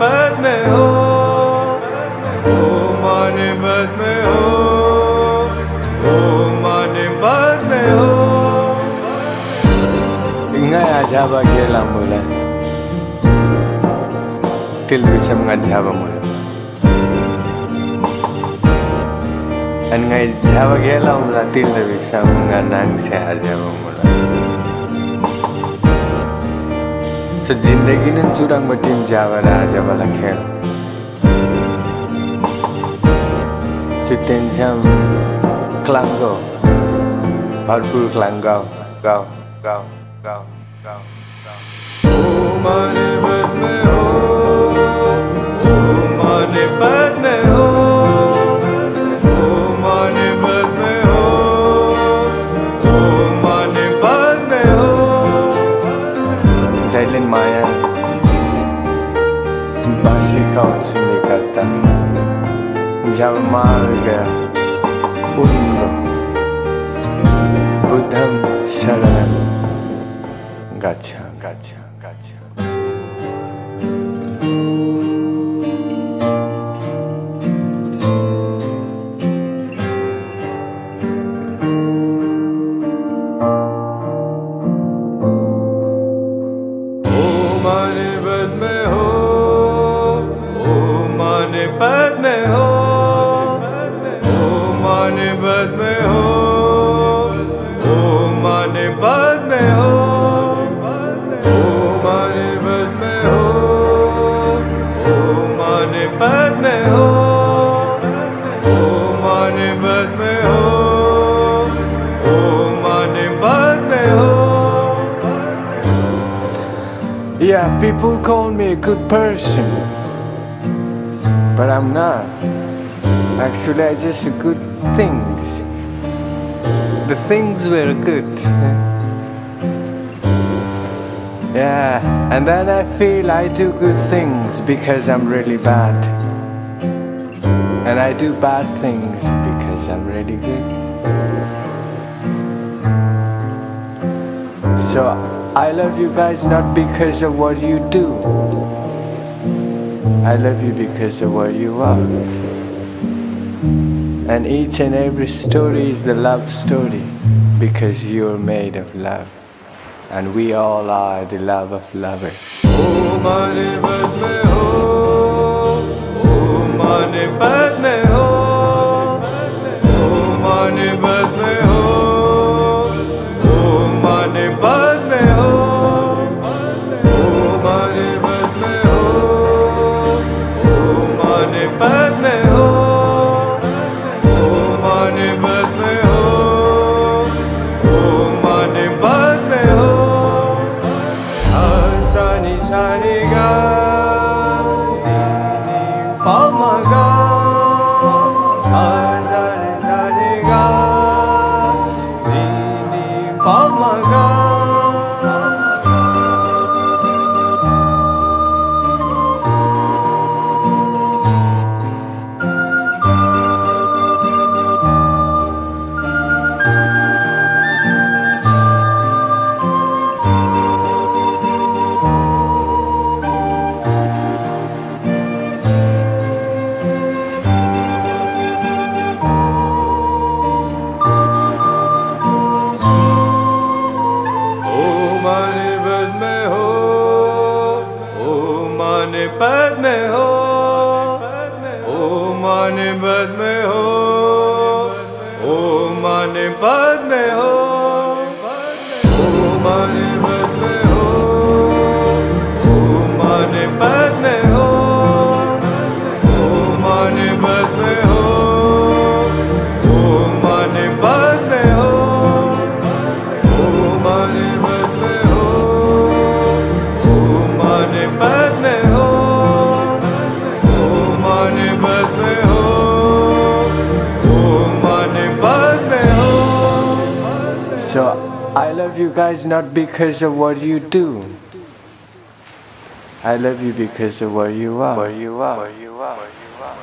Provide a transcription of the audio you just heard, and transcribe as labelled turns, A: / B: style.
A: पद में हो ओ माने पद में हो ओ माने पद में हो
B: mula Til bisam nga jaba mula An ngay jaba gela mula til bisam nga nang se ajaba mula सो जिन्दगी नै चुराङमा टिम जावर खेल। सुतेन्झ्याम क्लाङ्गो। भरपुर
A: क्लाङ्गाउ गाउ गाउँ गाउँ गाउँ गाउँ। गाउँ 없습니까 일단? 이제 말게
B: 우는 거. 부담 사랑 가차 가차
A: 가차 माने पद में हो ओ माने पद में हो
B: Yeah, people call me a good person But I'm not Actually, I just good things The things were good Yeah, and then I feel I do good things because I'm really bad And I do bad things I'm good So I love you guys not because of what you do. I love you because of what you are. And each and every story is the love story because you're made of love. And we all are the love of lovers.
A: O seine Gabe. पद में हो ओ माने पद में हो ओ माने पद
B: So I love you guys not because of what you do. I love you because of what you are. What you are. What you are. What you are.